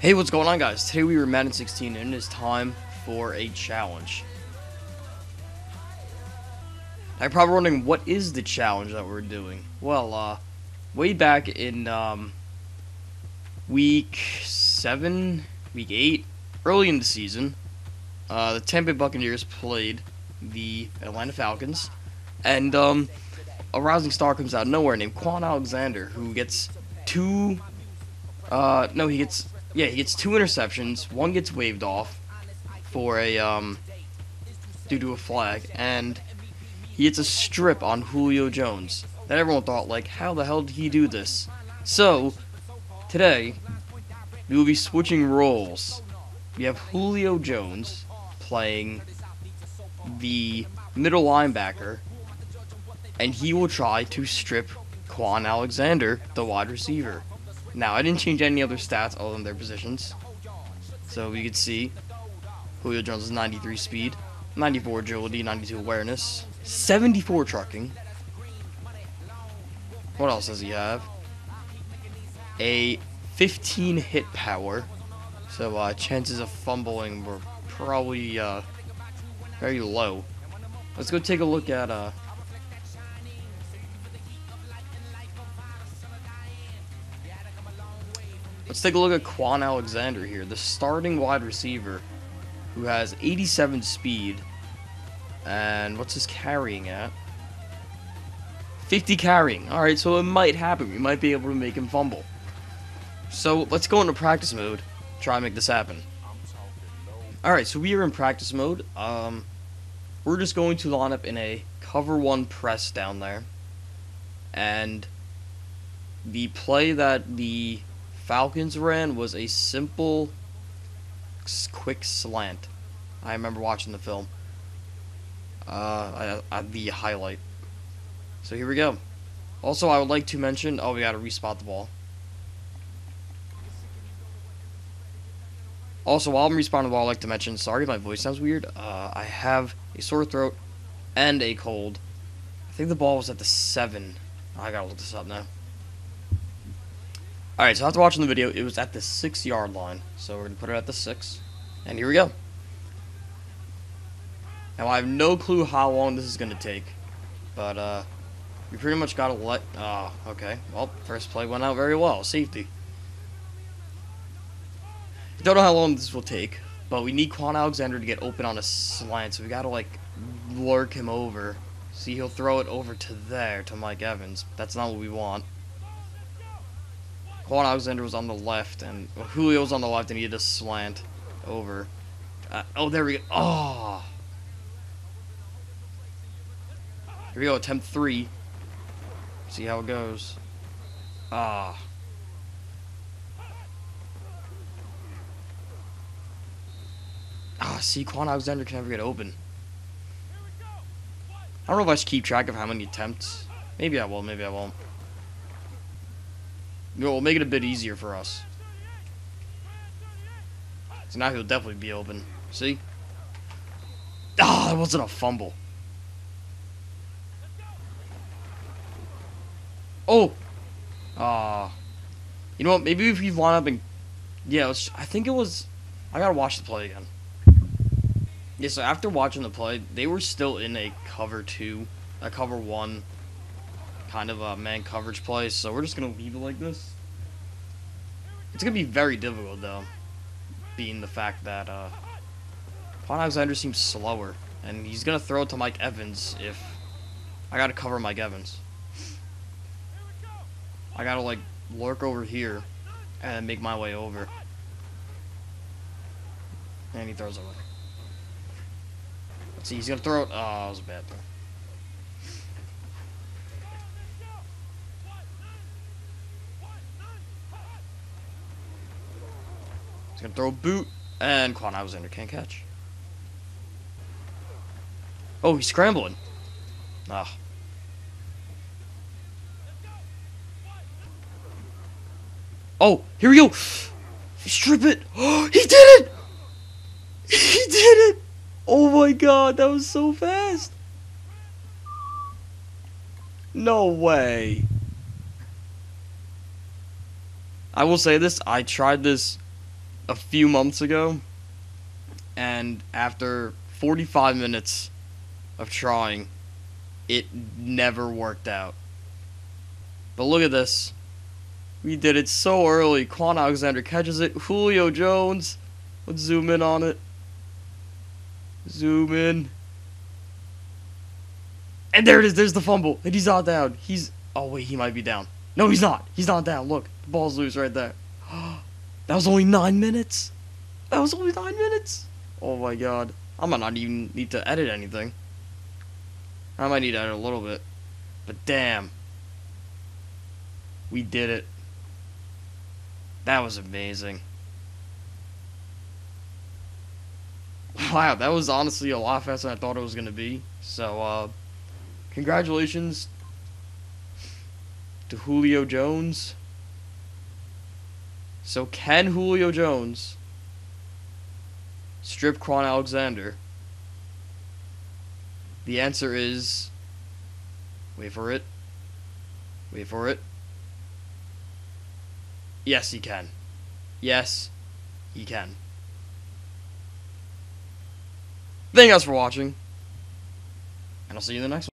Hey, what's going on, guys? Today we were Madden 16, and it is time for a challenge. Now, you're probably wondering, what is the challenge that we're doing? Well, uh, way back in, um, week 7, week 8, early in the season, uh, the Tampa Buccaneers played the Atlanta Falcons, and, um, a rising star comes out of nowhere named Kwon Alexander, who gets two, uh, no, he gets yeah, he gets two interceptions. One gets waved off for a um due to a flag, and he gets a strip on Julio Jones. That everyone thought like, how the hell did he do this? So today we will be switching roles. We have Julio Jones playing the middle linebacker, and he will try to strip Kwon Alexander, the wide receiver. Now, I didn't change any other stats other than their positions. So we could see Julio Jones is 93 speed, 94 agility, 92 awareness, 74 trucking. What else does he have? A 15 hit power. So uh, chances of fumbling were probably uh, very low. Let's go take a look at uh, Let's take a look at Kwon Alexander here, the starting wide receiver who has 87 speed. And what's his carrying at? 50 carrying. Alright, so it might happen. We might be able to make him fumble. So let's go into practice mode. Try and make this happen. Alright, so we are in practice mode. Um, we're just going to line up in a cover one press down there. And the play that the Falcons ran was a simple, quick slant. I remember watching the film. Uh, I, I, the highlight. So here we go. Also, I would like to mention. Oh, we got to respot the ball. Also, while I'm responding the ball, I'd like to mention. Sorry, my voice sounds weird. Uh, I have a sore throat and a cold. I think the ball was at the seven. I gotta look this up now. Alright, so after watching the video, it was at the 6 yard line. So we're going to put it at the 6. And here we go. Now, I have no clue how long this is going to take. But, uh, we pretty much got to let... Oh, okay. Well, first play went out very well. Safety. Don't know how long this will take. But we need Kwon Alexander to get open on a slant. So we got to, like, lurk him over. See, he'll throw it over to there, to Mike Evans. That's not what we want. Kwon Alexander was on the left, and Julio was on the left, and he had a slant over. Uh, oh, there we go. Oh. Here we go, attempt three. See how it goes. Ah. Ah, see, Kwon Alexander can never get open. I don't know if I should keep track of how many attempts. Maybe I will, maybe I won't. We'll make it a bit easier for us. So now he'll definitely be open. See? Ah, oh, it wasn't a fumble. Oh! Ah. Uh, you know what? Maybe if we line up and... Yeah, I think it was... I gotta watch the play again. Yeah, so after watching the play, they were still in a cover two, a cover one kind of a man coverage play, so we're just going to leave it like this. It's going to be very difficult, though, being the fact that uh, Kwon Alexander seems slower, and he's going to throw it to Mike Evans if I got to cover Mike Evans. I got to, like, lurk over here and make my way over. And he throws it away. Let's see, he's going to throw it. Oh, that was a bad throw. He's gonna throw a boot, and Kwon Alexander can't catch. Oh, he's scrambling. Ah. Oh, here we go. Strip it. Oh, he did it. He did it. Oh my god, that was so fast. No way. I will say this, I tried this a few months ago, and after 45 minutes of trying, it never worked out. But look at this. We did it so early. Kwon Alexander catches it. Julio Jones. Let's zoom in on it. Zoom in. And there it is. There's the fumble. And he's not down. He's. Oh, wait. He might be down. No, he's not. He's not down. Look. The ball's loose right there. Oh, that was only nine minutes. That was only nine minutes. Oh, my God. I might not even need to edit anything. I might need to edit a little bit. But damn. We did it. That was amazing. Wow, that was honestly a lot faster than I thought it was going to be. So, uh, congratulations to Julio Jones. So, can Julio Jones strip Kwon Alexander? The answer is. Wait for it. Wait for it. Yes, he can. Yes, he can. Thank you guys for watching. And I'll see you in the next one.